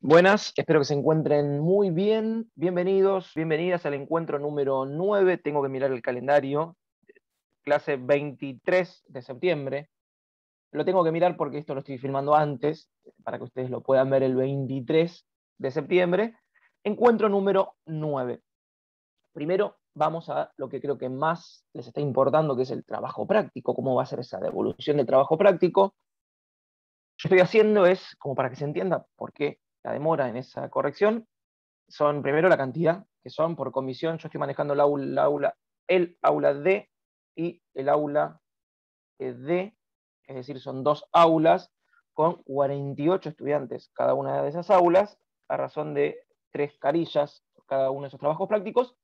Buenas, espero que se encuentren muy bien. Bienvenidos, bienvenidas al encuentro número 9. Tengo que mirar el calendario. Clase 23 de septiembre. Lo tengo que mirar porque esto lo estoy filmando antes, para que ustedes lo puedan ver el 23 de septiembre. Encuentro número 9. Primero vamos a lo que creo que más les está importando, que es el trabajo práctico, cómo va a ser esa devolución del trabajo práctico. Yo estoy haciendo es, como para que se entienda por qué la demora en esa corrección son primero la cantidad, que son por comisión, yo estoy manejando el aula, el aula D y el aula D, es decir, son dos aulas con 48 estudiantes. Cada una de esas aulas, a razón de tres carillas cada uno de esos trabajos prácticos,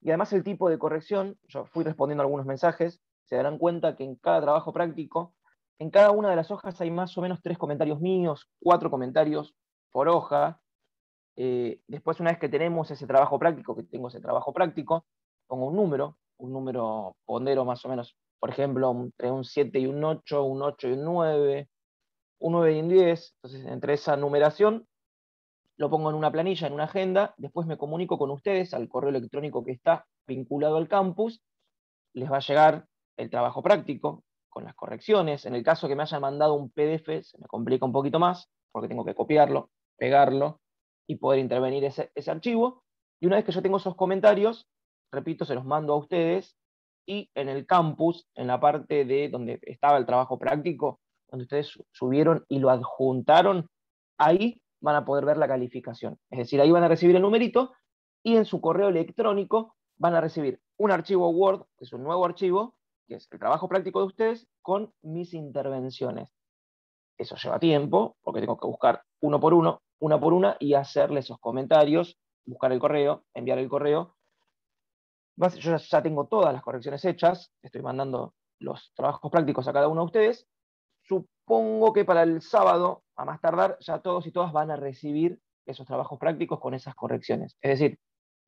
y además el tipo de corrección, yo fui respondiendo algunos mensajes, se darán cuenta que en cada trabajo práctico, en cada una de las hojas hay más o menos tres comentarios míos, cuatro comentarios por hoja. Eh, después, una vez que tenemos ese trabajo práctico, que tengo ese trabajo práctico, pongo un número, un número pondero más o menos, por ejemplo, entre un 7 y un 8, un 8 y un 9, un 9 y un 10. Entonces, entre esa numeración, lo pongo en una planilla, en una agenda, después me comunico con ustedes al correo electrónico que está vinculado al campus, les va a llegar el trabajo práctico con las correcciones. En el caso que me hayan mandado un PDF, se me complica un poquito más, porque tengo que copiarlo, pegarlo y poder intervenir ese, archivo. Y una vez que yo tengo esos comentarios, repito, se los mando a ustedes y en el campus, en la parte de donde estaba el trabajo práctico, donde ustedes subieron y lo adjuntaron, ahí van a poder ver la calificación. Es decir, ahí van a recibir el numerito y en su correo electrónico van a recibir un archivo Word, que es un nuevo archivo, que es el trabajo práctico de ustedes, con mis intervenciones. Eso lleva tiempo, porque tengo que buscar uno por uno, una por una, y hacerle esos comentarios, buscar el correo, enviar el correo. Yo ya tengo todas las correcciones hechas, estoy mandando los trabajos prácticos a cada uno de ustedes. Supongo que para el sábado, a más tardar, ya todos y todas van a recibir esos trabajos prácticos con esas correcciones. Es decir,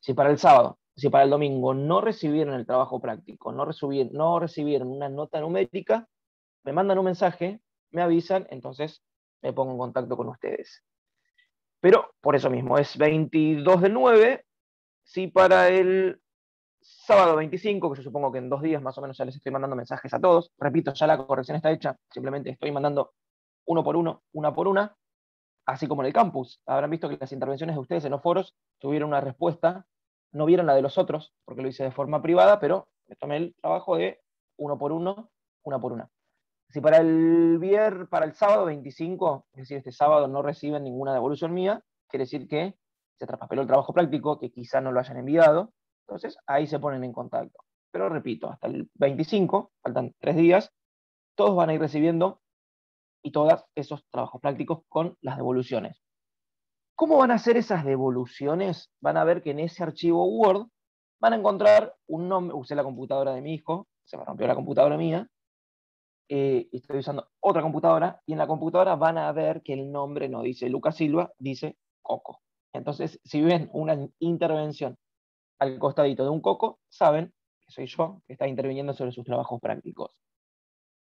si para el sábado, si para el domingo no recibieron el trabajo práctico, no recibieron, no recibieron una nota numérica, me mandan un mensaje me avisan, entonces me pongo en contacto con ustedes. Pero por eso mismo, es 22 del 9, si para el sábado 25, que yo supongo que en dos días más o menos ya les estoy mandando mensajes a todos, repito, ya la corrección está hecha, simplemente estoy mandando uno por uno, una por una, así como en el campus. Habrán visto que las intervenciones de ustedes en los foros tuvieron una respuesta, no vieron la de los otros, porque lo hice de forma privada, pero me tomé el trabajo de uno por uno, una por una. Si para el viernes, para el sábado 25, es decir, este sábado no reciben ninguna devolución mía, quiere decir que se traspapeló el trabajo práctico, que quizá no lo hayan enviado, entonces ahí se ponen en contacto. Pero repito, hasta el 25, faltan tres días, todos van a ir recibiendo y todas esos trabajos prácticos con las devoluciones. ¿Cómo van a hacer esas devoluciones? Van a ver que en ese archivo Word van a encontrar un nombre, usé la computadora de mi hijo, se me rompió la computadora mía, eh, estoy usando otra computadora, y en la computadora van a ver que el nombre no dice Lucas Silva, dice Coco. Entonces, si ven una intervención al costadito de un Coco, saben que soy yo que está interviniendo sobre sus trabajos prácticos.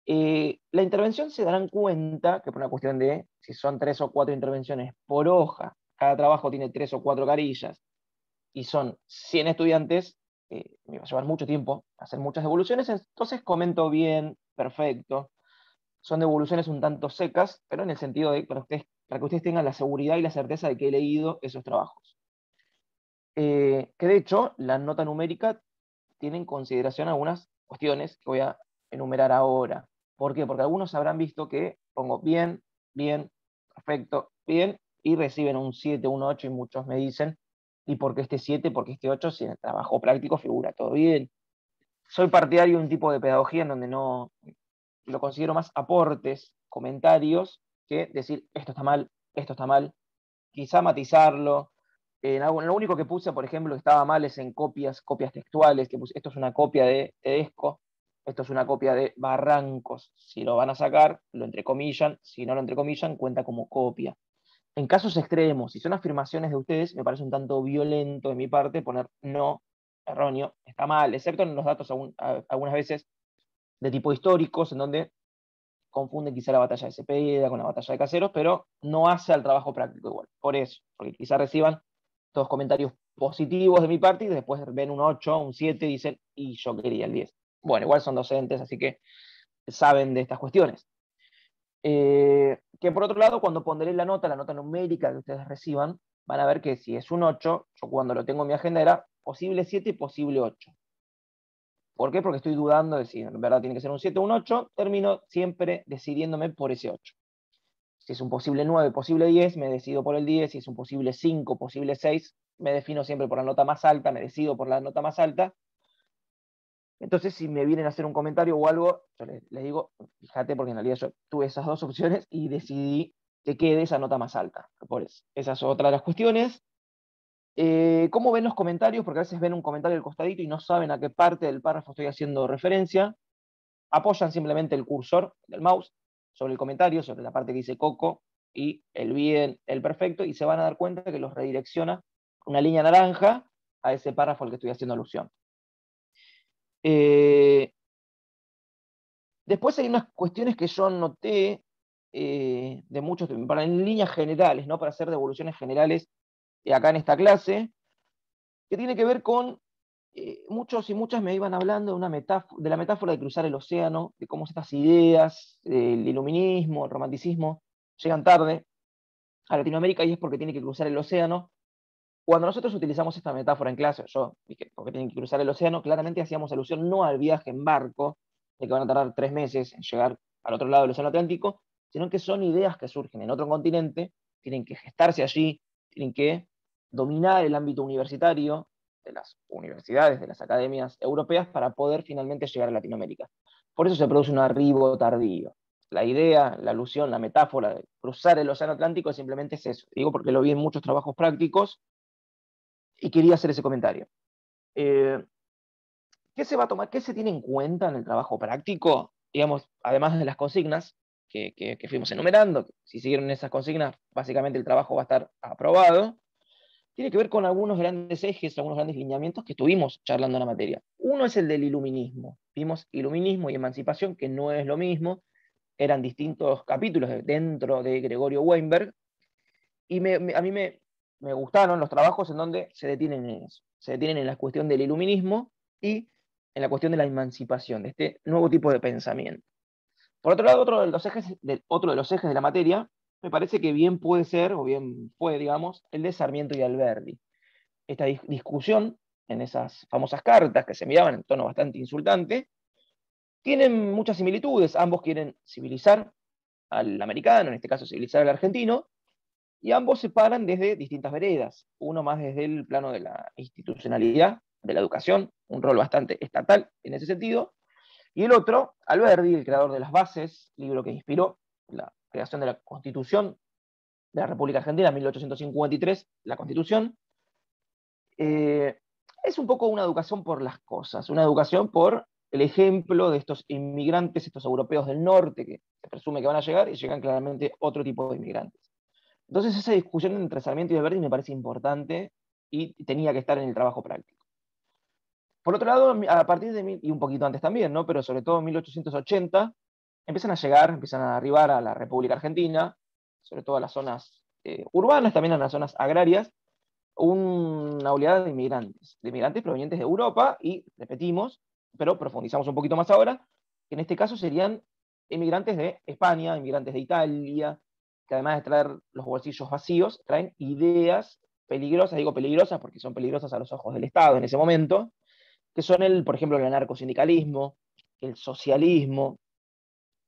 Eh, la intervención se darán cuenta que por una cuestión de si son tres o cuatro intervenciones por hoja, cada trabajo tiene tres o cuatro carillas, y son 100 estudiantes, eh, me va a llevar mucho tiempo hacer muchas devoluciones, entonces comento bien, perfecto. Son devoluciones un tanto secas, pero en el sentido de para, ustedes, para que ustedes tengan la seguridad y la certeza de que he leído esos trabajos. Eh, que de hecho, la nota numérica tiene en consideración algunas cuestiones que voy a enumerar ahora. ¿Por qué? Porque algunos habrán visto que pongo bien, bien, perfecto, bien, y reciben un 7, un 8, y muchos me dicen, ¿y por qué este 7, por qué este 8? Si en el trabajo práctico figura todo bien soy partidario de un tipo de pedagogía en donde no lo considero más aportes, comentarios, que decir esto está mal, esto está mal, quizá matizarlo. lo único que puse, por ejemplo, que estaba mal es en copias, copias textuales, que puse, esto es una copia de Tedesco, esto es una copia de Barrancos. Si lo van a sacar, lo entrecomillan, si no lo entrecomillan, cuenta como copia. En casos extremos, si son afirmaciones de ustedes, me parece un tanto violento de mi parte poner no erróneo, está mal, excepto en los datos algunas veces de tipo históricos, en donde confunde quizá la batalla de Cepeda con la batalla de Caseros, pero no hace al trabajo práctico igual. Por eso, porque quizá reciban todos comentarios positivos de mi parte y después ven un 8, un 7 y dicen, y yo quería el 10. Bueno, igual son docentes, así que saben de estas cuestiones. Eh, que por otro lado, cuando pondré la nota, la nota numérica que ustedes reciban, van a ver que si es un 8, yo cuando lo tengo en mi agenda era posible 7 y posible 8. ¿Por qué? Porque estoy dudando de si en verdad tiene que ser un 7 o un 8, termino siempre decidiéndome por ese 8. Si es un posible 9, posible 10, me decido por el 10, si es un posible 5, posible 6, me defino siempre por la nota más alta, me decido por la nota más alta. Entonces, si me vienen a hacer un comentario o algo, yo les, digo, fíjate, porque en realidad yo tuve esas dos opciones y decidí que quede esa nota más alta. Por eso. Esa es otra de las cuestiones. Eh, ¿Cómo ven los comentarios? Porque a veces ven un comentario del costadito y no saben a qué parte del párrafo estoy haciendo referencia. Apoyan simplemente el cursor del mouse sobre el comentario, sobre la parte que dice Coco y el bien, el perfecto, y se van a dar cuenta que los redirecciona una línea naranja a ese párrafo al que estoy haciendo alusión. Eh, después hay unas cuestiones que yo noté eh, de muchos, para, en líneas generales, ¿no? para hacer devoluciones generales acá en esta clase, que tiene que ver con, eh, muchos y muchas me iban hablando de, una de la metáfora de cruzar el océano, de cómo estas ideas, el iluminismo, el romanticismo, llegan tarde a Latinoamérica y es porque tiene que cruzar el océano. Cuando nosotros utilizamos esta metáfora en clase, yo dije, porque tienen que cruzar el océano, claramente hacíamos alusión no al viaje en barco, de que van a tardar tres meses en llegar al otro lado del Océano Atlántico, sino que son ideas que surgen en otro continente, tienen que gestarse allí, tienen que dominar el ámbito universitario de las universidades, de las academias europeas, para poder finalmente llegar a Latinoamérica. Por eso se produce un arribo tardío. La idea, la alusión, la metáfora de cruzar el Océano Atlántico simplemente es eso. Digo porque lo vi en muchos trabajos prácticos y quería hacer ese comentario. Eh, ¿Qué se va a tomar? ¿Qué se tiene en cuenta en el trabajo práctico? Digamos, además de las consignas que, que fuimos enumerando, si siguieron esas consignas, básicamente el trabajo va a estar aprobado tiene que ver con algunos grandes ejes, algunos grandes lineamientos que estuvimos charlando en la materia. Uno es el del iluminismo. Vimos iluminismo y emancipación, que no es lo mismo, eran distintos capítulos dentro de Gregorio Weinberg, y a mí me, gustaron los trabajos en donde se detienen en eso. Se detienen en la cuestión del iluminismo y en la cuestión de la emancipación, de este nuevo tipo de pensamiento. Por otro lado, otro de, los ejes de la materia me parece que bien puede ser, o bien fue, digamos, el de Sarmiento y Alberdi. Esta discusión en esas famosas cartas que se enviaban en tono bastante insultante, tienen muchas similitudes. Ambos quieren civilizar al americano, en este caso civilizar al argentino, y ambos se paran desde distintas veredas. Uno más desde el plano de la institucionalidad, de la educación, un rol bastante estatal en ese sentido, y el otro, Alberdi, el creador de las bases, libro que inspiró la creación de la Constitución de la República Argentina, 1853, la Constitución, eh, es un poco una educación por las cosas, una educación por el ejemplo de estos inmigrantes, estos europeos del norte, que se presume que van a llegar y llegan claramente otro tipo de inmigrantes. Entonces esa discusión entre Sarmiento y Alberti me parece importante y tenía que estar en el trabajo práctico. Por otro lado, a partir de, y un poquito antes también, ¿no? pero sobre todo en 1880, empiezan a llegar, empiezan a arribar a la República Argentina, sobre todo a las zonas eh, urbanas, también a las zonas agrarias, una oleada de inmigrantes, de inmigrantes provenientes de Europa y, repetimos, pero profundizamos un poquito más ahora, que en este caso serían inmigrantes de España, inmigrantes de Italia, que además de traer los bolsillos vacíos, traen ideas peligrosas, digo peligrosas porque son peligrosas a los ojos del Estado en ese momento, que son el, por ejemplo, el anarcosindicalismo, el socialismo,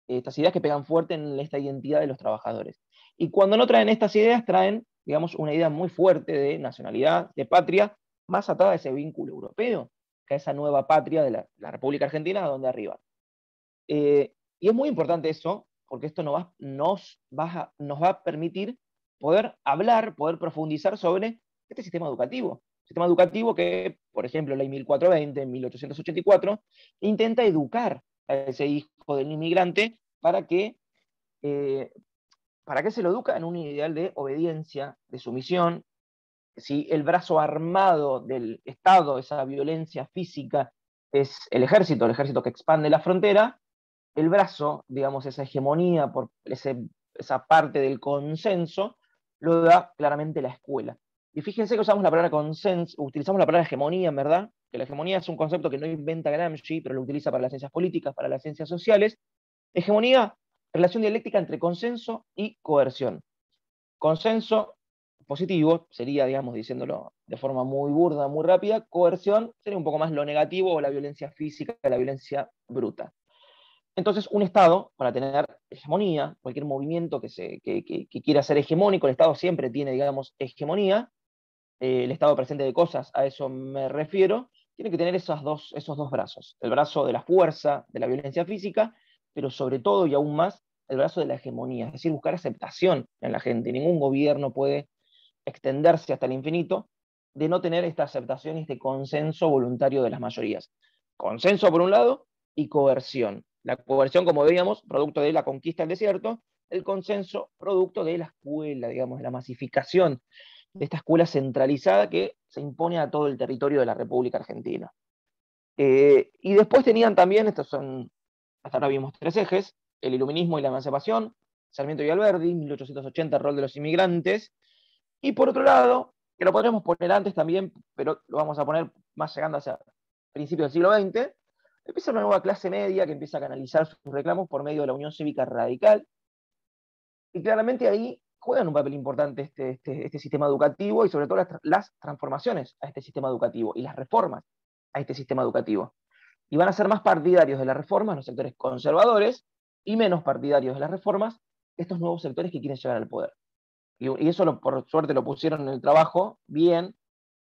estas ideas que pegan fuerte en esta identidad de los trabajadores. Y cuando no traen estas ideas, traen, digamos, una idea muy fuerte de nacionalidad, de patria, más atada a ese vínculo europeo, que a esa nueva patria de la, República Argentina, a donde arriba. Eh, y es muy importante eso, porque esto nos va, nos, va nos va a permitir poder hablar, poder profundizar sobre este sistema educativo. Sistema educativo que, por ejemplo, la ley 1420, en 1884, intenta educar a ese hijo del inmigrante para que, eh, para que se lo educa en un ideal de obediencia, de sumisión. Si el brazo armado del Estado, esa violencia física, es el ejército, el ejército que expande la frontera, el brazo, digamos, esa hegemonía por esa parte del consenso, lo da claramente la escuela. Y fíjense que usamos la palabra consenso, utilizamos la palabra hegemonía, en verdad, que la hegemonía es un concepto que no inventa Gramsci, pero lo utiliza para las ciencias políticas, para las ciencias sociales. Hegemonía, relación dialéctica entre consenso y coerción. Consenso positivo sería, digamos, diciéndolo de forma muy burda, muy rápida, coerción sería un poco más lo negativo o la violencia física, la violencia bruta. Entonces, un Estado, para tener hegemonía, cualquier movimiento que, se, quiera ser hegemónico, el Estado siempre tiene, digamos, hegemonía, eh, el Estado presente de cosas, a eso me refiero, tiene que tener esos dos, esos dos brazos, el brazo de la fuerza, de la violencia física, pero sobre todo y aún más, el brazo de la hegemonía, es decir, buscar aceptación en la gente. Ningún gobierno puede extenderse hasta el infinito de no tener esta aceptación y este consenso voluntario de las mayorías. Consenso por un lado y coerción. La coerción, como veíamos, producto de la conquista del desierto, el consenso, producto de la escuela, digamos, de la masificación de esta escuela centralizada que se impone a todo el territorio de la República Argentina. Eh, y después tenían también, estos son, hasta ahora vimos tres ejes, el iluminismo y la emancipación, Sarmiento y Alberdi, 1880, rol de los inmigrantes, y por otro lado, que lo podremos poner antes también, pero lo vamos a poner más llegando hacia principios del siglo XX, empieza una nueva clase media que empieza a canalizar sus reclamos por medio de la Unión Cívica Radical. Y claramente ahí juegan un papel importante este, este, este sistema educativo y sobre todo las, transformaciones a este sistema educativo y las reformas a este sistema educativo. Y van a ser más partidarios de las reformas los sectores conservadores y menos partidarios de las reformas estos nuevos sectores que quieren llegar al poder. Y, eso por suerte lo pusieron en el trabajo bien,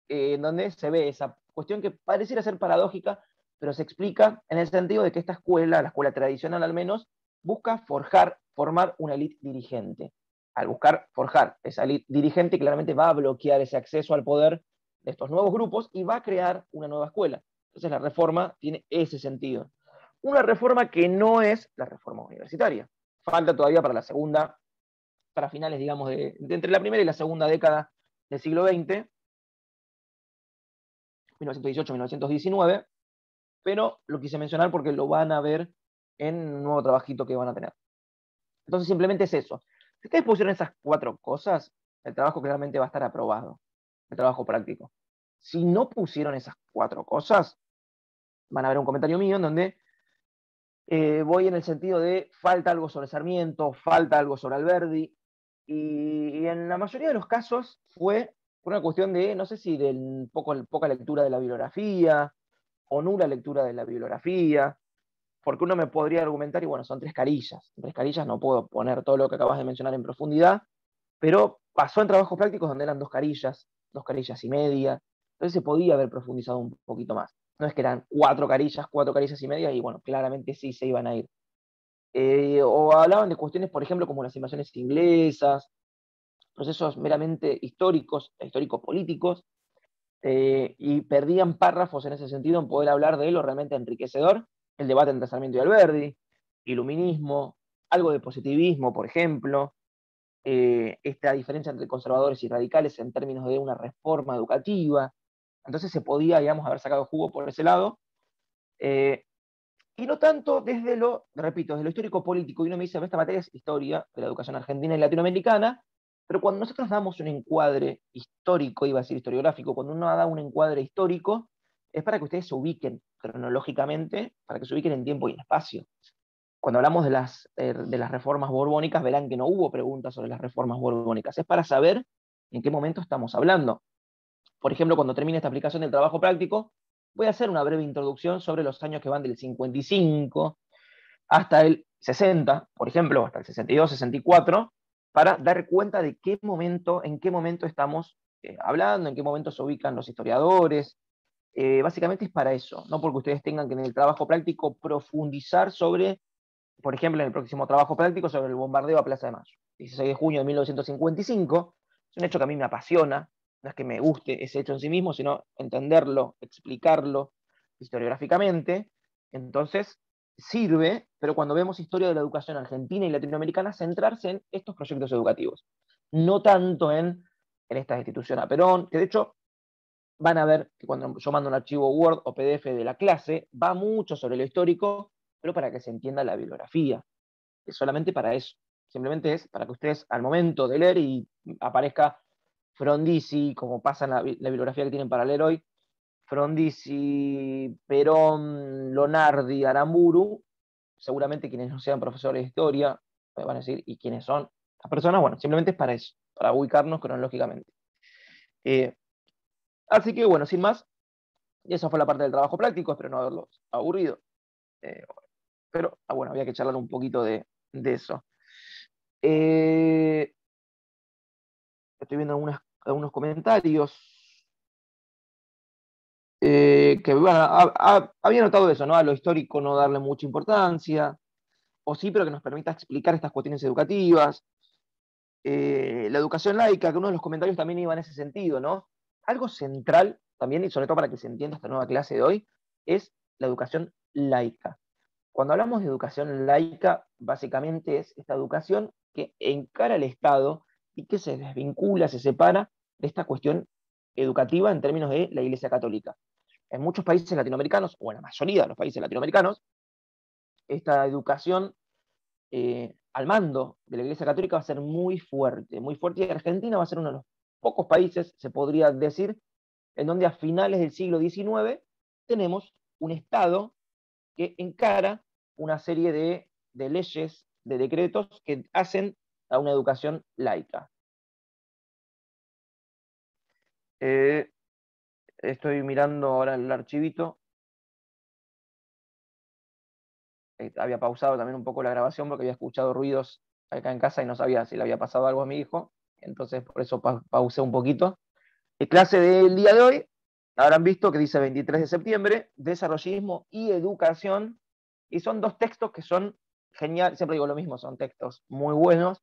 eh, en donde se ve esa cuestión que pareciera ser paradójica, pero se explica en el sentido de que esta escuela, la escuela tradicional al menos, busca forjar, formar una élite dirigente. Al buscar forjar esa dirigente, claramente va a bloquear ese acceso al poder de estos nuevos grupos y va a crear una nueva escuela. Entonces la reforma tiene ese sentido. Una reforma que no es la reforma universitaria. Falta todavía para la segunda, para finales, digamos, de, de entre la primera y la segunda década del siglo XX, 1918-1919, pero lo quise mencionar porque lo van a ver en un nuevo trabajito que van a tener. Entonces simplemente es eso. Si ustedes pusieron esas cuatro cosas, el trabajo claramente va a estar aprobado, el trabajo práctico. Si no pusieron esas cuatro cosas, van a ver un comentario mío en donde eh, voy en el sentido de falta algo sobre Sarmiento, falta algo sobre Alberdi, y, en la mayoría de los casos fue una cuestión de, no sé si de poco, poca lectura de la bibliografía, o nula lectura de la bibliografía, porque uno me podría argumentar, y bueno, son tres carillas, tres carillas no puedo poner todo lo que acabas de mencionar en profundidad, pero pasó en trabajos prácticos donde eran dos carillas, dos carillas y media, entonces se podía haber profundizado un poquito más. No es que eran cuatro carillas, cuatro carillas y media, y bueno, claramente sí se iban a ir. Eh, o hablaban de cuestiones, por ejemplo, como las invasiones inglesas, procesos meramente históricos, histórico-políticos, eh, y perdían párrafos en ese sentido en poder hablar de lo realmente enriquecedor, el debate entre Sarmiento y Alberdi, iluminismo, algo de positivismo, por ejemplo, eh, esta diferencia entre conservadores y radicales en términos de una reforma educativa. Entonces se podía, digamos, haber sacado jugo por ese lado. Eh, y no tanto desde lo, repito, desde lo histórico-político. Y uno me dice, esta materia es historia de la educación argentina y latinoamericana, pero cuando nosotros damos un encuadre histórico, iba a decir historiográfico, cuando uno da un encuadre histórico, es para que ustedes se ubiquen cronológicamente, para que se ubiquen en tiempo y en espacio. Cuando hablamos de las, eh, de las reformas borbónicas, verán que no hubo preguntas sobre las reformas borbónicas. Es para saber en qué momento estamos hablando. Por ejemplo, cuando termine esta aplicación del trabajo práctico, voy a hacer una breve introducción sobre los años que van del 55 hasta el 60, por ejemplo, hasta el 62, 64, para dar cuenta de qué momento, en qué momento estamos eh, hablando, en qué momento se ubican los historiadores. Eh, básicamente es para eso, no porque ustedes tengan que en el trabajo práctico profundizar sobre, por ejemplo, en el próximo trabajo práctico, sobre el bombardeo a Plaza de Mayo, 16 de junio de 1955. Es un hecho que a mí me apasiona, no es que me guste ese hecho en sí mismo, sino entenderlo, explicarlo historiográficamente. Entonces, sirve, pero cuando vemos historia de la educación argentina y latinoamericana, centrarse en estos proyectos educativos, no tanto en, en esta institución a Perón, que de hecho van a ver que cuando yo mando un archivo Word o PDF de la clase, va mucho sobre lo histórico, pero para que se entienda la bibliografía. Es solamente para eso. Simplemente es para que ustedes al momento de leer y aparezca Frondizi, como pasa en la, bibliografía que tienen para leer hoy, Frondizi, Perón, Lonardi, Aramburu, seguramente quienes no sean profesores de historia van a decir, ¿y quiénes son las personas? Bueno, simplemente es para eso, para ubicarnos cronológicamente. Eh, así que bueno, sin más, esa fue la parte del trabajo práctico, espero no haberlos aburrido. Eh, pero ah, bueno, había que charlar un poquito de, eso. Eh, estoy viendo algunos comentarios. que había notado eso, ¿no? A lo histórico no darle mucha importancia, o sí, pero que nos permita explicar estas cuestiones educativas. la educación laica, que uno de los comentarios también iba en ese sentido, ¿no? Algo central también, y sobre todo para que se entienda esta nueva clase de hoy, es la educación laica. Cuando hablamos de educación laica, básicamente es esta educación que encara el Estado y que se desvincula, se separa de esta cuestión educativa en términos de la Iglesia Católica. En muchos países latinoamericanos, o en la mayoría de los países latinoamericanos, esta educación eh, al mando de la Iglesia Católica va a ser muy fuerte, muy fuerte, y Argentina va a ser uno de los pocos países, se podría decir, en donde a finales del siglo XIX tenemos un Estado que encara una serie de, leyes, de decretos que hacen a una educación laica. Eh, estoy mirando ahora el archivito. Eh, había pausado también un poco la grabación porque había escuchado ruidos acá en casa y no sabía si le había pasado algo a mi hijo. Entonces por eso pausé un poquito. La clase del día de hoy, habrán visto que dice 23 de septiembre, desarrollismo y educación, y son dos textos que son geniales, siempre digo lo mismo, son textos muy buenos.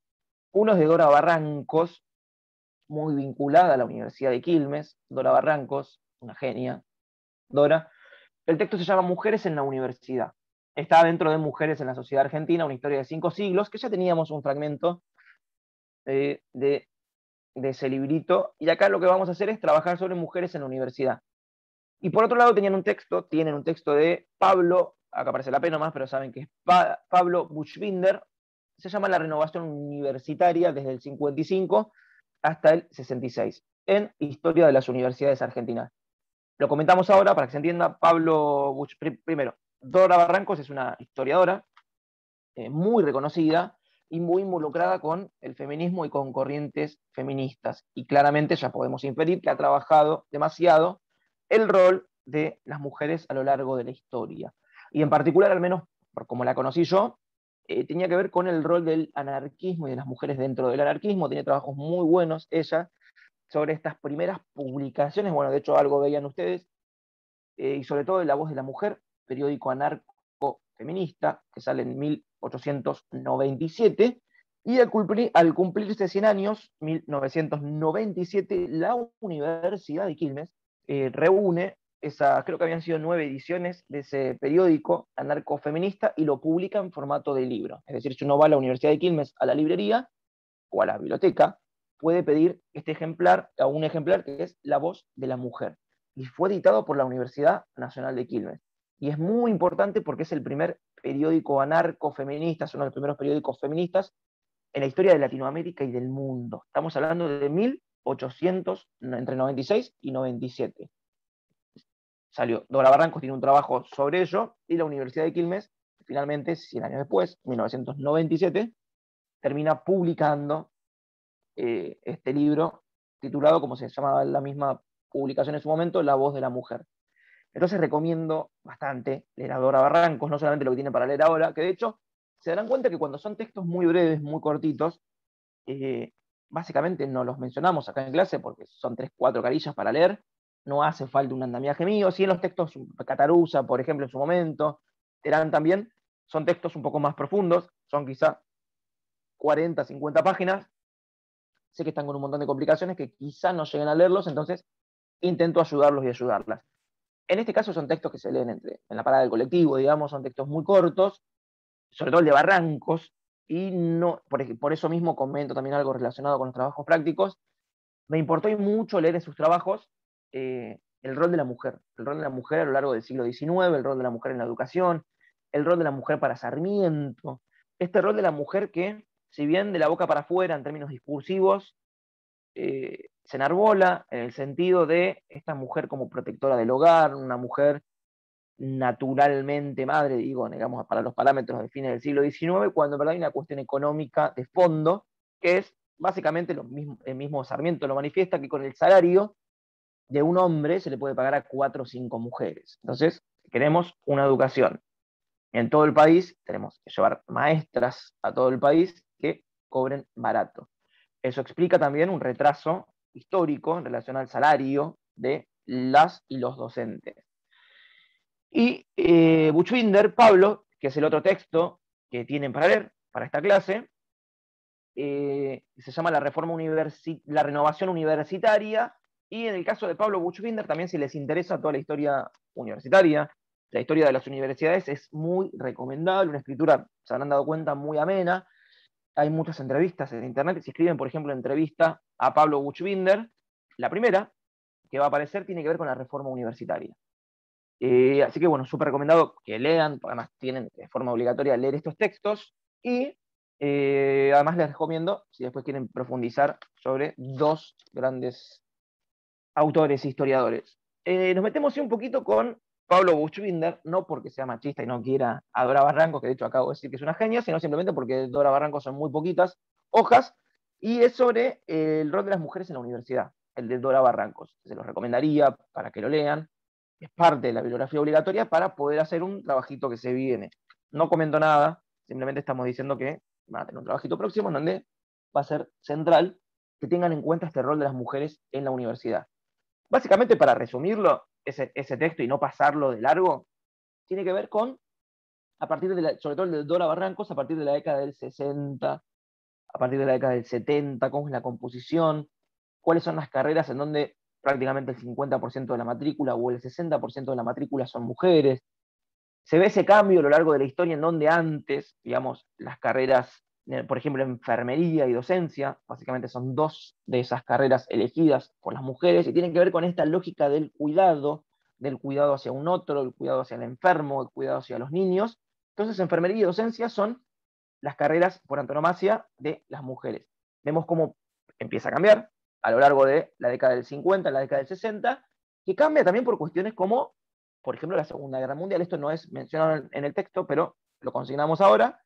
Uno es de Dora Barrancos, muy vinculada a la Universidad de Quilmes, Dora Barrancos, una genia, Dora. El texto se llama Mujeres en la Universidad. Está dentro de Mujeres en la Sociedad Argentina, una historia de cinco siglos, que ya teníamos un fragmento eh, de de ese librito, y acá lo que vamos a hacer es trabajar sobre mujeres en la universidad. Y por otro lado tenían un texto, tienen un texto de Pablo, acá aparece la pena más, pero saben que es Pablo Buchbinder, se llama La renovación universitaria desde el 55 hasta el 66, en Historia de las Universidades Argentinas. Lo comentamos ahora para que se entienda, Pablo Buch, primero, Dora Barrancos es una historiadora eh, muy reconocida, y muy involucrada con el feminismo y con corrientes feministas. Y claramente ya podemos inferir que ha trabajado demasiado el rol de las mujeres a lo largo de la historia. Y en particular, al menos por como la conocí yo, eh, tenía que ver con el rol del anarquismo y de las mujeres dentro del anarquismo. Tiene trabajos muy buenos ella sobre estas primeras publicaciones. Bueno, de hecho algo veían ustedes. Eh, y sobre todo de La Voz de la Mujer, periódico anarco-feminista, que sale en mil 897, y al, cumplir, al cumplirse 100 años, 1997, la Universidad de Quilmes eh, reúne esa, creo que habían sido nueve ediciones de ese periódico anarcofeminista y lo publica en formato de libro. Es decir, si uno va a la Universidad de Quilmes a la librería o a la biblioteca, puede pedir este ejemplar, a un ejemplar que es La voz de la mujer. Y fue editado por la Universidad Nacional de Quilmes. Y es muy importante porque es el primer periódico anarco-feminista, es uno de los primeros periódicos feministas en la historia de Latinoamérica y del mundo. Estamos hablando de 1800, entre 96 y 97. Salió. Dora Barrancos tiene un trabajo sobre ello y la Universidad de Quilmes, finalmente, 100 años después, 1997, termina publicando eh, este libro titulado, como se llamaba la misma publicación en su momento, La voz de la mujer. Entonces recomiendo bastante leer a Dora Barrancos, no solamente lo que tiene para leer ahora, que de hecho se darán cuenta que cuando son textos muy breves, muy cortitos, eh, básicamente no los mencionamos acá en clase porque son tres, cuatro carillas para leer, no hace falta un andamiaje mío, si en los textos Catarusa, por ejemplo, en su momento, Terán también, son textos un poco más profundos, son quizá 40, 50 páginas, sé que están con un montón de complicaciones que quizá no lleguen a leerlos, entonces intento ayudarlos y ayudarlas. En este caso son textos que se leen entre, en la parada del colectivo, digamos, son textos muy cortos, sobre todo el de Barrancos, y no, por, eso mismo comento también algo relacionado con los trabajos prácticos. Me importó mucho leer en sus trabajos eh, el rol de la mujer, el rol de la mujer a lo largo del siglo XIX, el rol de la mujer en la educación, el rol de la mujer para Sarmiento, este rol de la mujer que, si bien de la boca para afuera en términos discursivos, eh, se enarbola en el sentido de esta mujer como protectora del hogar, una mujer naturalmente madre, digo, digamos, para los parámetros de fines del siglo XIX, cuando en verdad hay una cuestión económica de fondo, que es básicamente lo mismo, el mismo Sarmiento lo manifiesta, que con el salario de un hombre se le puede pagar a cuatro o cinco mujeres. Entonces, queremos una educación en todo el país, tenemos que llevar maestras a todo el país que cobren barato. Eso explica también un retraso histórico en relación al salario de las y los docentes. Y eh, Buchbinder, Pablo, que es el otro texto que tienen para leer para esta clase, eh, se llama la, reforma la renovación universitaria, y en el caso de Pablo Buchbinder, también si les interesa toda la historia universitaria, la historia de las universidades es muy recomendable, una escritura, se habrán dado cuenta, muy amena. Hay muchas entrevistas en internet, si escriben, por ejemplo, entrevista a Pablo Buchbinder, la primera que va a aparecer tiene que ver con la reforma universitaria. Eh, así que bueno, súper recomendado que lean, además tienen de forma obligatoria leer estos textos y eh, además les recomiendo, si después quieren profundizar sobre dos grandes autores e historiadores. Eh, nos metemos un poquito con Pablo Buchbinder, no porque sea machista y no quiera a Dora Barranco, que de hecho acabo de decir que es una genia, sino simplemente porque Dora Barranco son muy poquitas hojas, y es sobre el rol de las mujeres en la universidad, el de Dora Barrancos. Se los recomendaría para que lo lean es parte de la bibliografía obligatoria para poder hacer un trabajito que se viene. No comento nada, simplemente estamos diciendo que van a tener un trabajito próximo en donde va a ser central que tengan en cuenta este rol de las mujeres en la universidad. Básicamente, para resumirlo, ese, texto y no pasarlo de largo, tiene que ver con, a partir de sobre todo el de Dora Barrancos, a partir de la década del 60, a partir de la década del 70, cómo es la composición, cuáles son las carreras en donde prácticamente el 50% de la matrícula o el 60% de la matrícula son mujeres. Se ve ese cambio a lo largo de la historia en donde antes, digamos, las carreras, por ejemplo, enfermería y docencia, básicamente son dos de esas carreras elegidas por las mujeres y tienen que ver con esta lógica del cuidado, del cuidado hacia un otro, el cuidado hacia el enfermo, el cuidado hacia los niños. Entonces, enfermería y docencia son las carreras por antonomasia de las mujeres. Vemos cómo empieza a cambiar, a lo largo de la década del 50, la década del 60, que cambia también por cuestiones como, por ejemplo, la Segunda Guerra Mundial. Esto no es mencionado en el texto, pero lo consignamos ahora.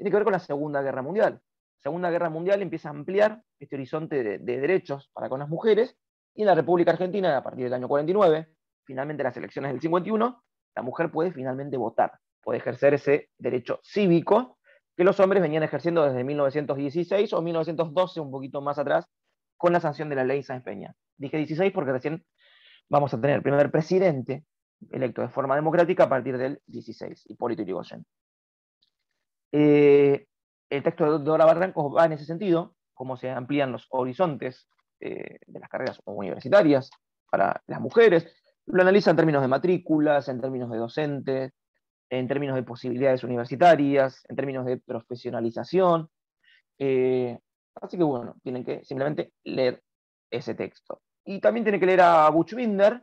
Tiene que ver con la Segunda Guerra Mundial. Segunda Guerra Mundial empieza a ampliar este horizonte de, derechos para con las mujeres, y en la República Argentina, a partir del año 49, finalmente las elecciones del 51, la mujer puede finalmente votar, puede ejercer ese derecho cívico que los hombres venían ejerciendo desde 1916 o 1912, un poquito más atrás, con la sanción de la ley Sáenz Peña. Dije 16 porque recién vamos a tener el primer presidente electo de forma democrática a partir del 16, Hipólito Yrigoyen. Eh, el texto de Dora Barrancos va en ese sentido, cómo se amplían los horizontes eh, de las carreras universitarias para las mujeres. Lo analiza en términos de matrículas, en términos de docentes, en términos de posibilidades universitarias, en términos de profesionalización. Eh, Así que bueno, tienen que simplemente leer ese texto. Y también tienen que leer a Buchbinder,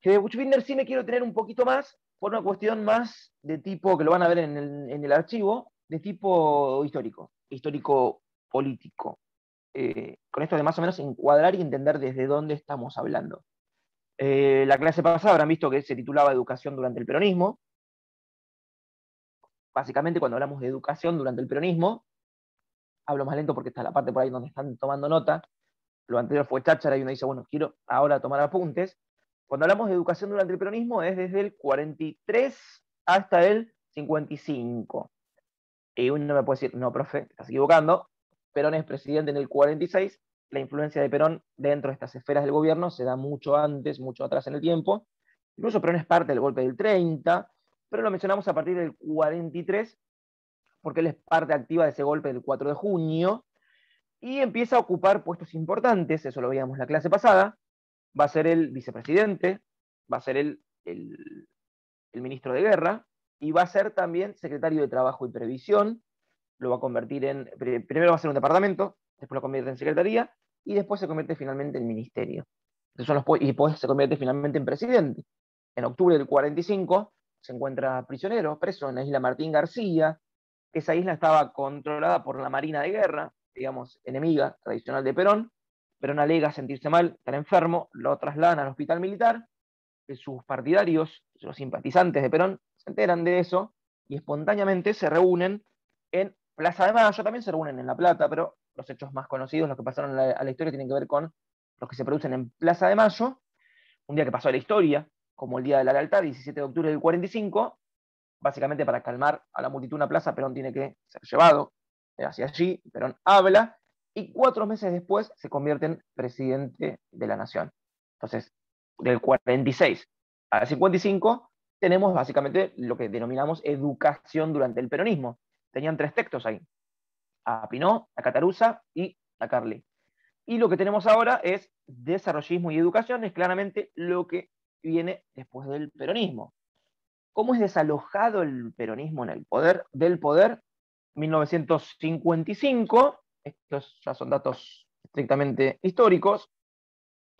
que de Buchbinder sí me quiero tener un poquito más, por una cuestión más de tipo, que lo van a ver en el, archivo, de tipo histórico, histórico político. Eh, con esto de más o menos encuadrar y entender desde dónde estamos hablando. Eh, la clase pasada habrán visto que se titulaba Educación durante el peronismo. Básicamente, cuando hablamos de educación durante el peronismo, hablo más lento porque está la parte por ahí donde están tomando nota. Lo anterior fue cháchara y uno dice, bueno, quiero ahora tomar apuntes. Cuando hablamos de educación durante el peronismo es desde el 43 hasta el 55. Y uno me puede decir, no, profe, estás equivocando. Perón es presidente en el 46. La influencia de Perón dentro de estas esferas del gobierno se da mucho antes, mucho atrás en el tiempo. Incluso Perón es parte del golpe del 30, pero lo mencionamos a partir del 43 porque él es parte activa de ese golpe del 4 de junio, y empieza a ocupar puestos importantes, eso lo veíamos en la clase pasada, va a ser el vicepresidente, va a ser el, el, ministro de guerra, y va a ser también secretario de Trabajo y Previsión, lo va a convertir en, primero va a ser un departamento, después lo convierte en secretaría, y después se convierte finalmente en ministerio. y después se convierte finalmente en presidente. En octubre del 45 se encuentra prisionero, preso en la isla Martín García. Esa isla estaba controlada por la Marina de Guerra, digamos, enemiga tradicional de Perón. Perón alega sentirse mal, estar enfermo, lo trasladan al hospital militar. Sus partidarios, los simpatizantes de Perón, se enteran de eso y espontáneamente se reúnen en Plaza de Mayo, también se reúnen en La Plata, pero los hechos más conocidos, los que pasaron a la, historia, tienen que ver con los que se producen en Plaza de Mayo, un día que pasó a la historia, como el Día de la Lealtad, 17 de octubre del 45, básicamente para calmar a la multitud una plaza, Perón tiene que ser llevado hacia allí, Perón habla, y cuatro meses después se convierte en presidente de la nación. Entonces, del 46 al 55 tenemos básicamente lo que denominamos educación durante el peronismo. Tenían tres textos ahí, a Pinó, a Cataruza y a Carly. Y lo que tenemos ahora es desarrollismo y educación, es claramente lo que viene después del peronismo. ¿Cómo es desalojado el peronismo en el poder, del poder? 1955, estos ya son datos estrictamente históricos.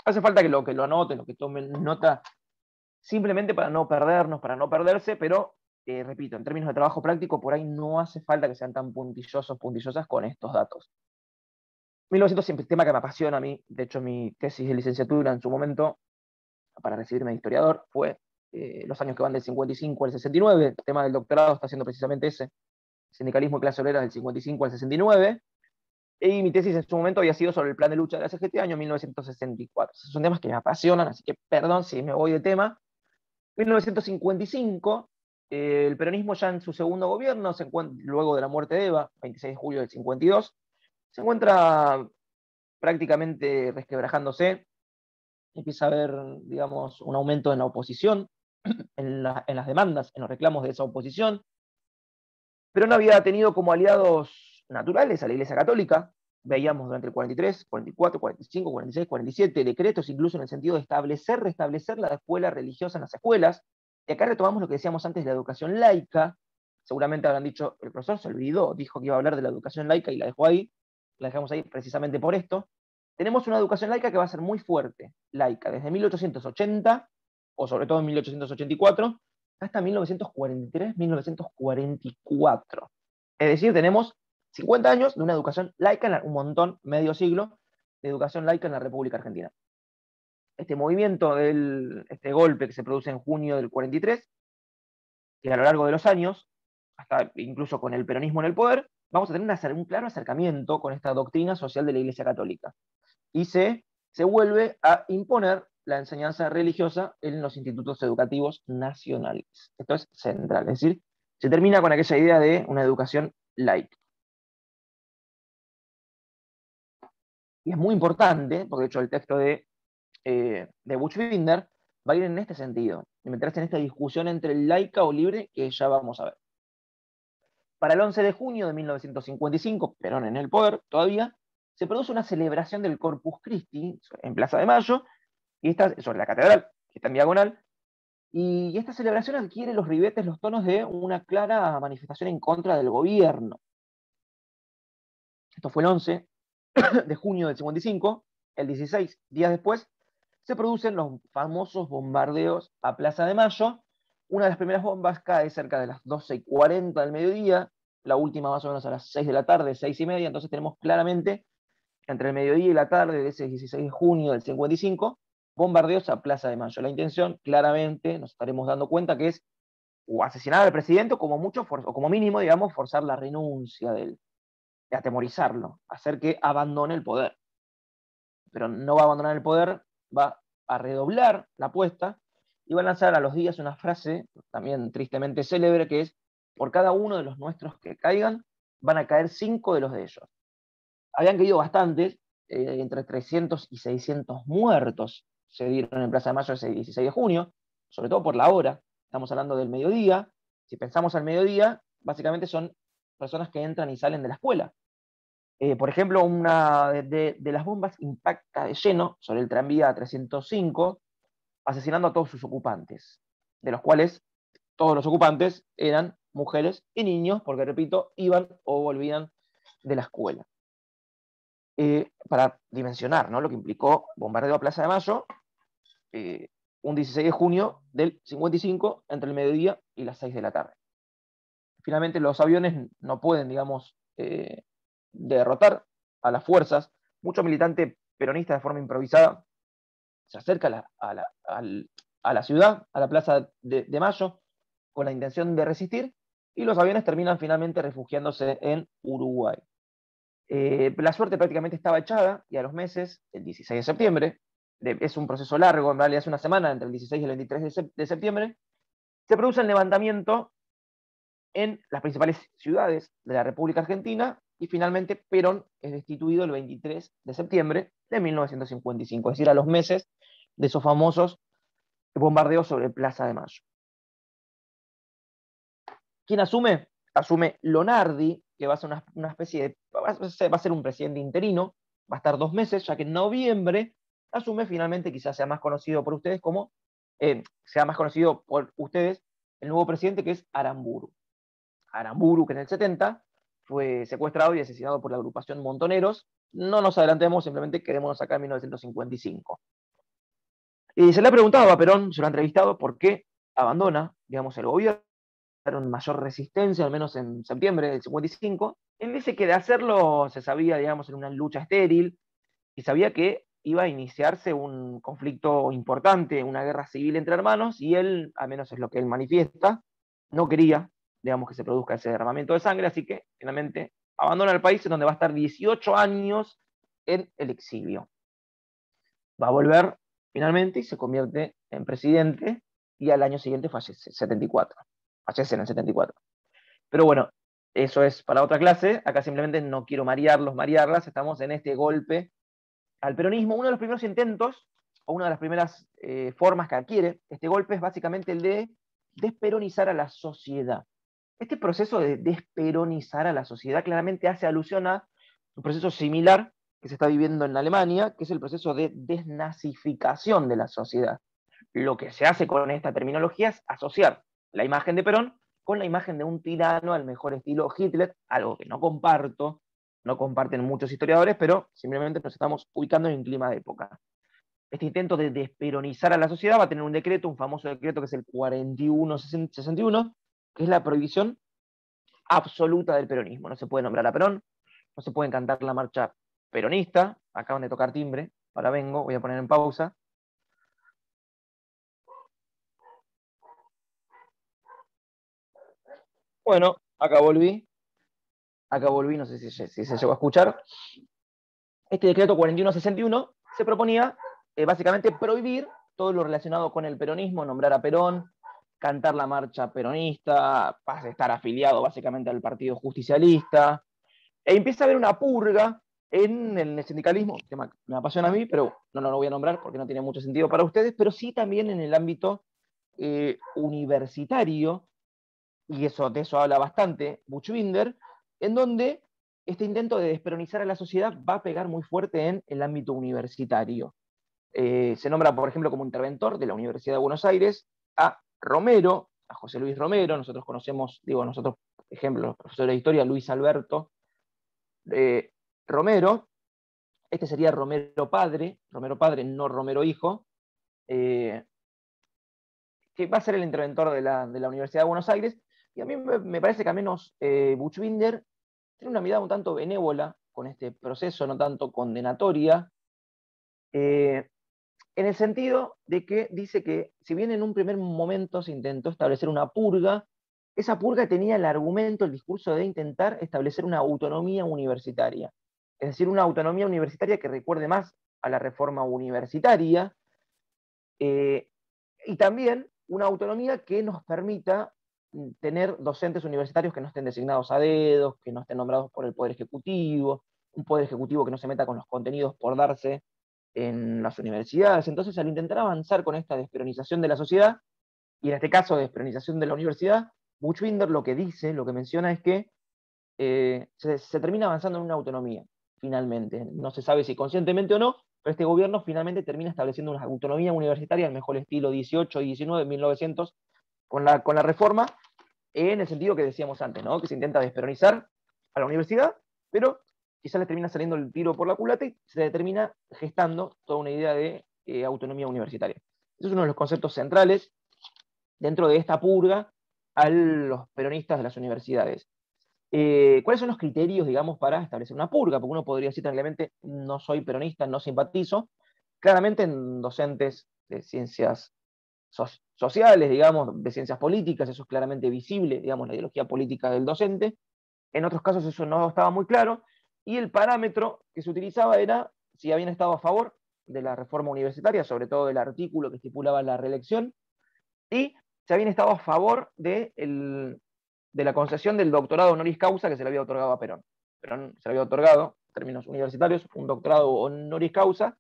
Hace falta que lo, que lo anoten, lo que tomen nota, simplemente para no perdernos, para no perderse, pero eh, repito, en términos de trabajo práctico, por ahí no hace falta que sean tan puntillosos, puntillosas con estos datos. 1900 siempre tema que me apasiona a mí, de hecho mi tesis de licenciatura en su momento, para recibirme de historiador, fue eh, los años que van del 55 al 69, el tema del doctorado está siendo precisamente ese, sindicalismo y clase obrera del 55 al 69, y mi tesis en su momento había sido sobre el plan de lucha de la CGT año 1964. Esos son temas que me apasionan, así que perdón si me voy de tema. 1955 eh, el peronismo ya en su segundo gobierno, se luego de la muerte de Eva, 26 de julio del 52, se encuentra prácticamente resquebrajándose, empieza a haber, digamos, un aumento en la oposición, en, las demandas, en los reclamos de esa oposición. pero no había tenido como aliados naturales a la Iglesia Católica, veíamos durante el 43, 44, 45, 46, 47 decretos incluso en el sentido de establecer, restablecer la escuela religiosa en las escuelas, y acá retomamos lo que decíamos antes de la educación laica. Seguramente habrán dicho, el profesor se olvidó, dijo que iba a hablar de la educación laica y la dejó ahí. La dejamos ahí precisamente por esto. Tenemos una educación laica que va a ser muy fuerte, laica, desde 1880, o sobre todo en 1884, hasta 1943, 1944. Es decir, tenemos 50 años de una educación laica, un montón, medio siglo, de educación laica en la República Argentina este movimiento, del, este golpe que se produce en junio del 43, y a lo largo de los años, hasta incluso con el peronismo en el poder, vamos a tener un claro acercamiento con esta doctrina social de la Iglesia Católica. Y se, se vuelve a imponer la enseñanza religiosa en los institutos educativos nacionales. Esto es central, es decir, se termina con aquella idea de una educación laica. Y es muy importante, porque de hecho el texto de eh, de va a ir en este sentido, y meterse en esta discusión entre laica o libre que ya vamos a ver. Para el 11 de junio de 1955, Perón en el poder todavía, se produce una celebración del Corpus Christi en Plaza de Mayo, y esta, sobre la catedral, que está en diagonal, y esta celebración adquiere los ribetes, los tonos de una clara manifestación en contra del gobierno. Esto fue el 11 de junio del 55, el 16 días después se producen los famosos bombardeos a Plaza de Mayo. Una de las primeras bombas cae cerca de las 12 y 40 del mediodía, la última más o menos a las 6 de la tarde, 6 y media, entonces tenemos claramente entre el mediodía y la tarde de ese 16 de junio del 55, bombardeos a Plaza de Mayo. La intención, claramente, nos estaremos dando cuenta que es o asesinar al presidente o como mucho, o como mínimo, digamos, forzar la renuncia de él, atemorizarlo, hacer que abandone el poder. Pero no va a abandonar el poder va a redoblar la apuesta y va a lanzar a los días una frase también tristemente célebre que es, por cada uno de los nuestros que caigan, van a caer cinco de los de ellos. Habían caído bastantes, eh, entre 300 y 600 muertos se dieron en Plaza de Mayo ese 16 de junio, sobre todo por la hora. Estamos hablando del mediodía. Si pensamos al mediodía, básicamente son personas que entran y salen de la escuela. Eh, por ejemplo, una de, las bombas impacta de lleno sobre el tranvía 305, asesinando a todos sus ocupantes, de los cuales todos los ocupantes eran mujeres y niños, porque repito, iban o volvían de la escuela. Eh, para dimensionar ¿no? lo que implicó bombardeo a Plaza de Mayo, eh, un 16 de junio del 55 entre el mediodía y las 6 de la tarde. Finalmente los aviones no pueden, digamos, derrotar a las fuerzas. Muchos militantes peronistas de forma improvisada se acercan a la, ciudad, a la Plaza de, Mayo, con la intención de resistir, y los aviones terminan finalmente refugiándose en Uruguay. Eh, la suerte prácticamente estaba echada y a los meses, el 16 de septiembre, es un proceso largo, en realidad es una semana entre el 16 y el 23 de, septiembre, se produce el levantamiento en las principales ciudades de la República Argentina y finalmente Perón es destituido el 23 de septiembre de 1955, es decir, a los meses de esos famosos bombardeos sobre Plaza de Mayo. ¿Quién asume? Asume Lonardi, que va a ser una, especie de, va a ser un presidente interino, va a estar dos meses, ya que en noviembre asume finalmente, quizás sea más conocido por ustedes como, eh, sea más conocido por ustedes, el nuevo presidente que es Aramburu. Aramburu, que en el 70 fue secuestrado y asesinado por la agrupación Montoneros. No nos adelantemos, simplemente quedémonos acá en 1955. Y se le ha preguntado a Perón, se lo ha entrevistado, por qué abandona, digamos, el gobierno, mayor resistencia, al menos en septiembre del 55. Él dice que de hacerlo se sabía, digamos, en una lucha estéril, y sabía que iba a iniciarse un conflicto importante, una guerra civil entre hermanos, y él, al menos es lo que él manifiesta, no quería, digamos, que se produzca ese derramamiento de sangre, así que finalmente abandona el país en donde va a estar 18 años en el exilio. Va a volver finalmente y se convierte en presidente y al año siguiente fallece, 74. Fallece en el 74. Pero bueno, eso es para otra clase. Acá simplemente no quiero marearlos, marearlas. Estamos en este golpe al peronismo, uno de los primeros intentos, o una de las primeras eh, formas que adquiere este golpe es básicamente el de desperonizar a la sociedad. Este proceso de desperonizar a la sociedad claramente hace alusión a un proceso similar que se está viviendo en Alemania, que es el proceso de desnazificación de la sociedad. Lo que se hace con esta terminología es asociar la imagen de Perón con la imagen de un tirano al mejor estilo Hitler, algo que no comparto, no comparten muchos historiadores, pero simplemente nos estamos ubicando en un clima de época. Este intento de desperonizar a la sociedad va a tener un decreto, un famoso decreto que es el 4161, que es la prohibición absoluta del peronismo. No se puede nombrar a Perón, no se puede cantar la marcha peronista, acaban de tocar timbre, ahora vengo, voy a poner en pausa. Bueno, acá volví acá volví, no sé si, se llegó a escuchar, este decreto 4161 se proponía eh, básicamente prohibir todo lo relacionado con el peronismo, nombrar a Perón, cantar la marcha peronista, estar afiliado básicamente al Partido Justicialista, e empieza a haber una purga en el sindicalismo, que me apasiona a mí, pero no, lo voy a nombrar porque no tiene mucho sentido para ustedes, pero sí también en el ámbito eh, universitario, y eso, de eso habla bastante Buchbinder, en donde este intento de desperonizar a la sociedad va a pegar muy fuerte en el ámbito universitario. Eh, se nombra, por ejemplo, como interventor de la Universidad de Buenos Aires a Romero, a José Luis Romero, nosotros conocemos, digo, nosotros, por ejemplo, los profesores de historia, Luis Alberto eh, Romero, este sería Romero padre, Romero padre, no Romero hijo, eh, que va a ser el interventor de la, Universidad de Buenos Aires, y a mí me, parece que al menos Buchbinder tiene una mirada un tanto benévola con este proceso, no tanto condenatoria, eh, en el sentido de que dice que si bien en un primer momento se intentó establecer una purga, esa purga tenía el argumento, el discurso de intentar establecer una autonomía universitaria, es decir, una autonomía universitaria que recuerde más a la reforma universitaria, eh, y también una autonomía que nos permita tener docentes universitarios que no estén designados a dedos, que no estén nombrados por el Poder Ejecutivo, un Poder Ejecutivo que no se meta con los contenidos por darse en las universidades. Entonces, al intentar avanzar con esta desperonización de la sociedad, y en este caso desperonización de la universidad, Buchbinder lo que dice, lo que menciona es que eh, se, termina avanzando en una autonomía, finalmente. No se sabe si conscientemente o no, pero este gobierno finalmente termina estableciendo una autonomía universitaria al mejor estilo 18 y 19 de 1900 con la, con la reforma, en el sentido que decíamos antes, ¿no? que se intenta desperonizar a la universidad, pero quizás le termina saliendo el tiro por la culata y se determina gestando toda una idea de eh, autonomía universitaria. Ese es uno de los conceptos centrales dentro de esta purga a los peronistas de las universidades. Eh, ¿Cuáles son los criterios, digamos, para establecer una purga? Porque uno podría decir tranquilamente, no soy peronista, no simpatizo. Claramente en docentes de ciencias sociales, digamos, de ciencias políticas, eso es claramente visible, digamos, la ideología política del docente. En otros casos eso no estaba muy claro. Y el parámetro que se utilizaba era si habían estado a favor de la reforma universitaria, sobre todo del artículo que estipulaba la reelección, y si habían estado a favor de el, de la concesión del doctorado honoris causa que se le había otorgado a Perón. Perón se le había otorgado, en términos universitarios, un doctorado honoris causa,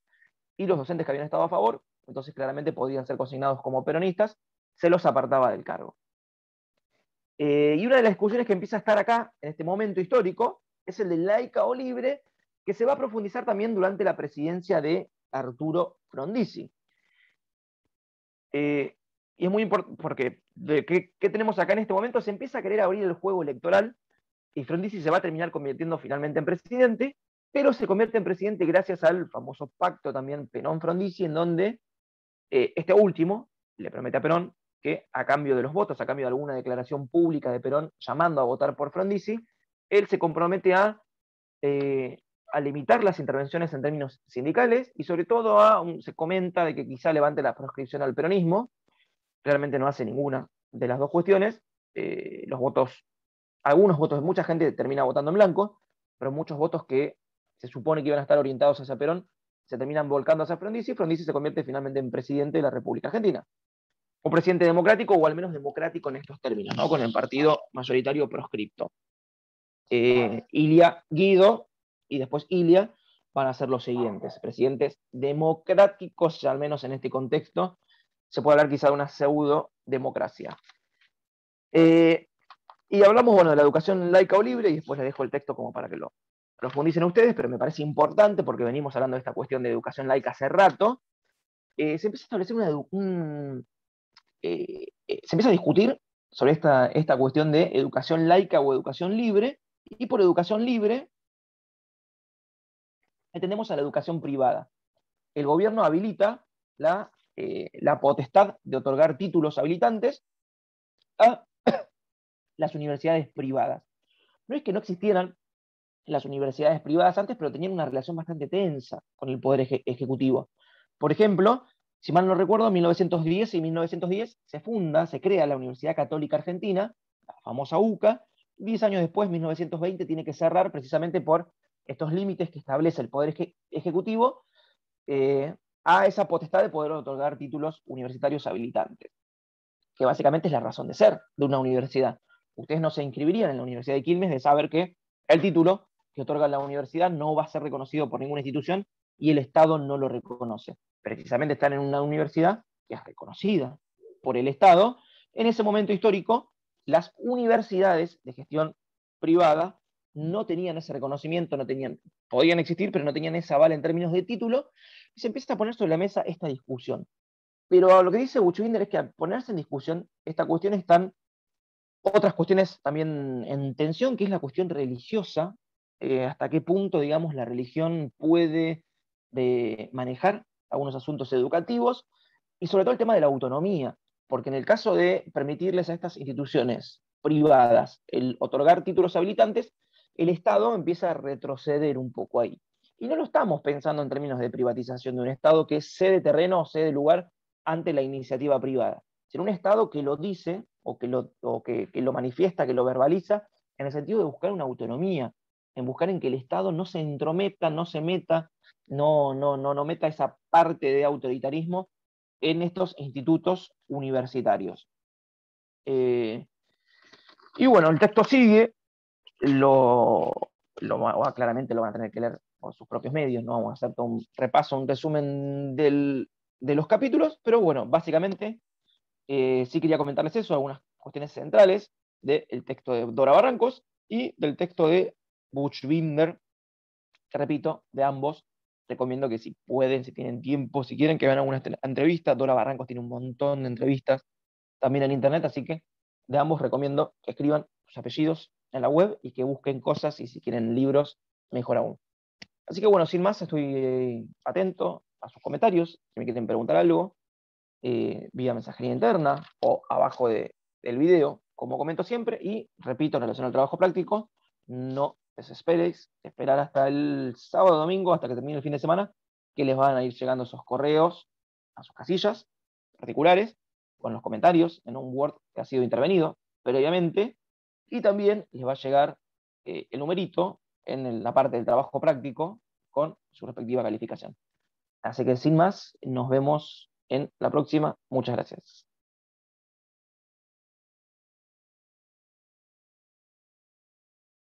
y los docentes que habían estado a favor, entonces claramente podían ser consignados como peronistas, se los apartaba del cargo. Eh, y una de las discusiones que empieza a estar acá, en este momento histórico, es el de laica o libre, que se va a profundizar también durante la presidencia de Arturo Frondizi. Eh, y es muy importante porque ¿qué, tenemos acá en este momento? Se empieza a querer abrir el juego electoral y Frondizi se va a terminar convirtiendo finalmente en presidente, pero se convierte en presidente gracias al famoso pacto también Perón-Frondizi, en donde eh, este último le promete a Perón que a cambio de los votos, a cambio de alguna declaración pública de Perón llamando a votar por Frondizi, él se compromete a, eh, a limitar las intervenciones en términos sindicales y sobre todo a, se comenta de que quizá levante la proscripción al peronismo, realmente no hace ninguna de las dos cuestiones. Eh, los votos, algunos votos, mucha gente termina votando en blanco, pero muchos votos que se supone que iban a estar orientados hacia Perón se terminan volcando hacia Frondizi y Frondizi se convierte finalmente en presidente de la República Argentina. Un presidente democrático o al menos democrático en estos términos, ¿no? con el partido mayoritario proscripto. Eh, Ilia Guido y después Ilia van a ser los siguientes, presidentes democráticos, al menos en este contexto, se puede hablar quizá de una pseudo-democracia. Eh, y hablamos, bueno, de la educación laica o libre, y después les dejo el texto como para que lo profundicen ustedes, pero me parece importante porque venimos hablando de esta cuestión de educación laica hace rato. Eh, se empieza a establecer una, eh, se empieza a discutir sobre esta, esta cuestión de educación laica o educación libre, y por educación libre entendemos a la educación privada. El gobierno habilita la eh, la potestad de otorgar títulos habilitantes a las universidades privadas. No es que no existieran las universidades privadas antes, pero tenían una relación bastante tensa con el Poder Ejecutivo. Por ejemplo, si mal no recuerdo, en 1910 y 1910 se funda, se crea la Universidad Católica Argentina, la famosa UCA, diez años después, 1920, tiene que cerrar precisamente por estos límites que establece el Poder Ejecutivo eh, a esa potestad de poder otorgar títulos universitarios habilitantes, que básicamente es la razón de ser de una universidad. Ustedes no se inscribirían en la Universidad de Quilmes de saber que el título que otorga la universidad no va a ser reconocido por ninguna institución y el Estado no lo reconoce. Precisamente están en una universidad que es reconocida por el Estado. En ese momento histórico, las universidades de gestión privada no tenían ese reconocimiento, no tenían, podían existir, pero no tenían ese aval en términos de título, y se empieza a poner sobre la mesa esta discusión. Pero lo que dice Buchbinder es que al ponerse en discusión esta cuestión están otras cuestiones también en tensión, que es la cuestión religiosa, eh, hasta qué punto, digamos, la religión puede eh, manejar algunos asuntos educativos, y sobre todo el tema de la autonomía, porque en el caso de permitirles a estas instituciones privadas el otorgar títulos habilitantes, el Estado empieza a retroceder un poco ahí. Y no lo estamos pensando en términos de privatización de un Estado que cede terreno o cede lugar ante la iniciativa privada, sino un Estado que lo dice o que lo, que, lo manifiesta, que lo verbaliza, en el sentido de buscar una autonomía, en buscar en que el Estado no se entrometa, no se meta, no, no, no, no meta esa parte de autoritarismo en estos institutos universitarios. Eh, y bueno, el texto sigue, lo, lo, claramente lo van a tener que leer por sus propios medios, no vamos a hacer todo un repaso, un resumen de los capítulos, pero bueno, básicamente eh, sí quería comentarles eso, algunas cuestiones centrales del texto de Dora Barrancos y del texto de Buchbinder, repito, de ambos, recomiendo que si pueden, si tienen tiempo, si quieren que vean alguna entrevista, Dora Barrancos tiene un montón de entrevistas también en internet, así que de ambos recomiendo que escriban sus apellidos en la web y que busquen cosas y si quieren libros, mejor aún. Así que bueno, sin más, estoy atento a sus comentarios, si me quieren preguntar algo. eh, vía mensajería interna o abajo del video, como comento siempre, y repito, en relación al trabajo práctico, no desesperéis, esperar hasta el sábado domingo, hasta que termine el fin de semana, que les van a ir llegando esos correos a sus casillas particulares, con los comentarios en un Word que ha sido intervenido previamente, y también les va a llegar eh, el numerito en la parte del trabajo práctico con su respectiva calificación. Así que sin más, nos vemos en la próxima. Muchas gracias.